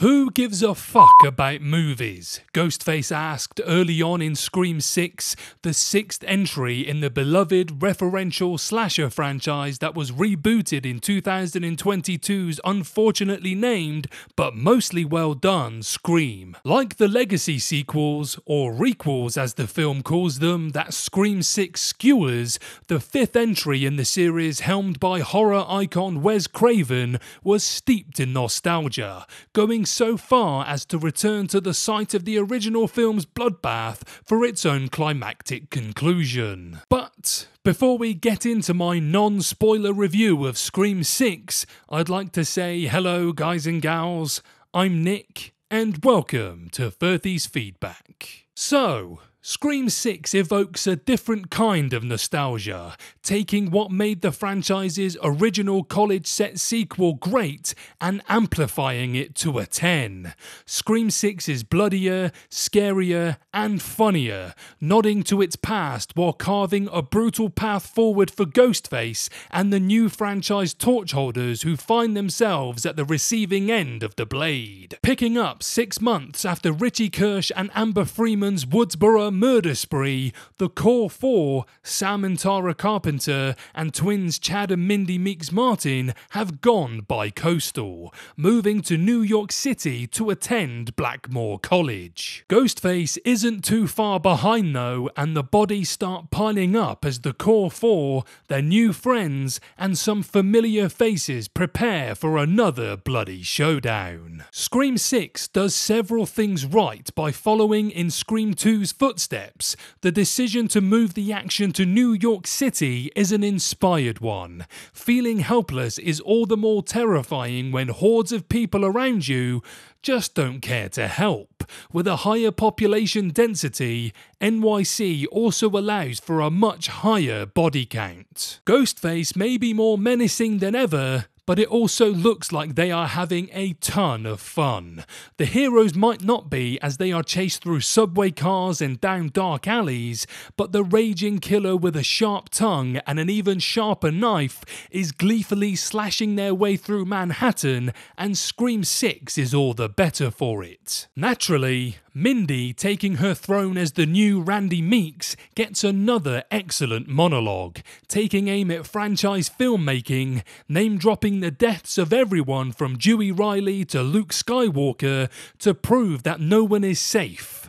Who gives a fuck about movies? Ghostface asked early on in Scream 6, the sixth entry in the beloved referential slasher franchise that was rebooted in 2022's unfortunately named, but mostly well done, Scream. Like the legacy sequels, or requels as the film calls them, that Scream 6 skewers, the fifth entry in the series helmed by horror icon Wes Craven was steeped in nostalgia, going so far as to return to the site of the original film's bloodbath for its own climactic conclusion. But before we get into my non spoiler review of Scream 6, I'd like to say hello, guys and gals. I'm Nick, and welcome to Firthy's Feedback. So, Scream 6 evokes a different kind of nostalgia, taking what made the franchise's original college set sequel great and amplifying it to a 10. Scream 6 is bloodier, scarier, and funnier, nodding to its past while carving a brutal path forward for Ghostface and the new franchise torchholders who find themselves at the receiving end of the blade. Picking up six months after Richie Kirsch and Amber Freeman's Woodsboro murder spree, the core four, Sam and Tara Carpenter, and twins Chad and Mindy Meeks Martin, have gone by coastal, moving to New York City to attend Blackmore College. Ghostface isn't too far behind though, and the bodies start piling up as the core four, their new friends, and some familiar faces prepare for another bloody showdown. Scream 6 does several things right by following in Scream 2's footsteps footsteps, the decision to move the action to New York City is an inspired one. Feeling helpless is all the more terrifying when hordes of people around you just don't care to help. With a higher population density, NYC also allows for a much higher body count. Ghostface may be more menacing than ever, but it also looks like they are having a ton of fun. The heroes might not be as they are chased through subway cars and down dark alleys, but the raging killer with a sharp tongue and an even sharper knife is gleefully slashing their way through Manhattan, and Scream 6 is all the better for it. Naturally, Mindy, taking her throne as the new Randy Meeks, gets another excellent monologue, taking aim at franchise filmmaking, name dropping the deaths of everyone from Dewey Riley to Luke Skywalker to prove that no one is safe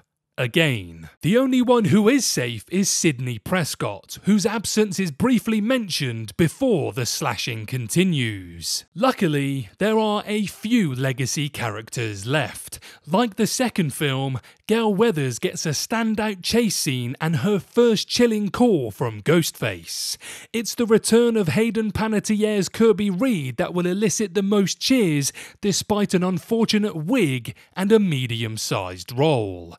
again. The only one who is safe is Sidney Prescott, whose absence is briefly mentioned before the slashing continues. Luckily, there are a few legacy characters left. Like the second film, Gale Weathers gets a standout chase scene and her first chilling call from Ghostface. It's the return of Hayden Panettiere's Kirby Reed that will elicit the most cheers despite an unfortunate wig and a medium sized role.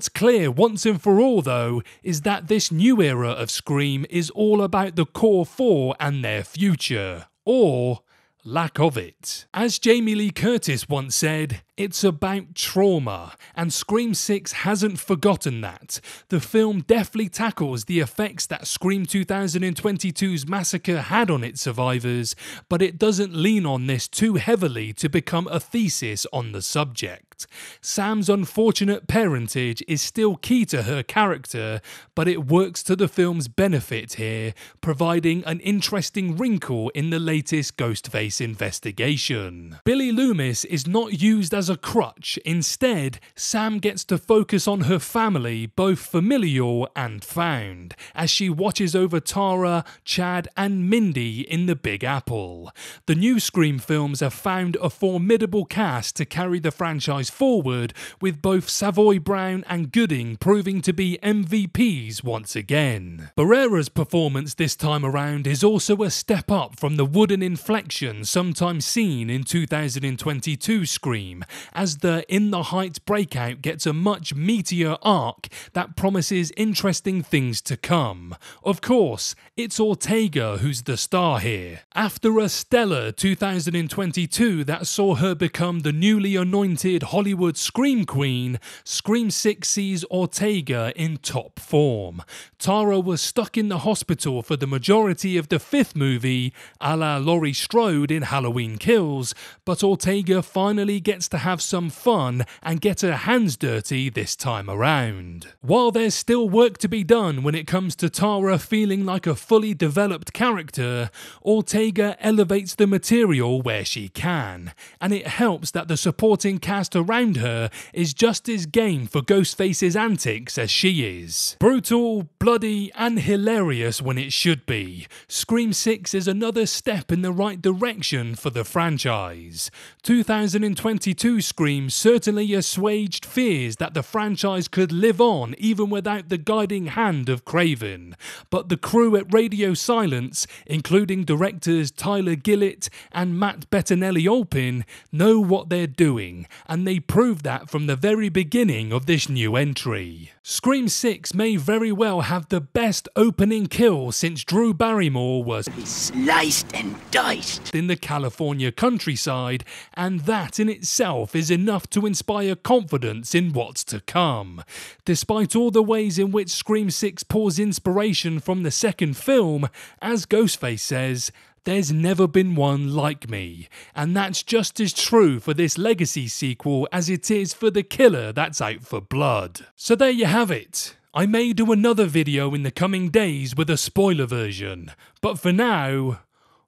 What's clear once and for all, though, is that this new era of Scream is all about the core four and their future. Or lack of it. As Jamie Lee Curtis once said, it's about trauma, and Scream 6 hasn't forgotten that. The film deftly tackles the effects that Scream 2022's massacre had on its survivors, but it doesn't lean on this too heavily to become a thesis on the subject. Sam's unfortunate parentage is still key to her character, but it works to the film's benefit here, providing an interesting wrinkle in the latest Ghostface investigation. Billy Loomis is not used as a crutch. Instead, Sam gets to focus on her family, both familial and found, as she watches over Tara, Chad, and Mindy in the Big Apple. The new Scream films have found a formidable cast to carry the franchise forward, with both Savoy Brown and Gooding proving to be MVPs once again. Barrera's performance this time around is also a step up from the wooden inflection sometimes seen in 2022 Scream, as the In the Heights breakout gets a much meatier arc that promises interesting things to come. Of course, it's Ortega who's the star here. After a stellar 2022 that saw her become the newly anointed Hollywood Scream Queen, Scream 6 sees Ortega in top form. Tara was stuck in the hospital for the majority of the fifth movie, a la Laurie Strode in Halloween Kills, but Ortega finally gets to have some fun and get her hands dirty this time around. While there's still work to be done when it comes to Tara feeling like a fully developed character, Ortega elevates the material where she can, and it helps that the supporting cast around her is just as game for Ghostface's antics as she is. Brutal, bloody, and hilarious when it should be, Scream 6 is another step in the right direction for the franchise. 2022 Scream certainly assuaged fears that the franchise could live on even without the guiding hand of Craven, but the crew at Radio Silence, including directors Tyler Gillett and Matt Bettinelli Olpin, know what they're doing, and they prove that from the very beginning of this new entry. Scream 6 may very well have the best opening kill since Drew Barrymore was sliced and diced in the California countryside, and that in itself is enough to inspire confidence in what's to come. Despite all the ways in which Scream 6 pours inspiration from the second film, as Ghostface says, there's never been one like me, and that's just as true for this Legacy sequel as it is for the killer that's out for blood. So there you have it. I may do another video in the coming days with a spoiler version, but for now,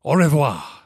au revoir.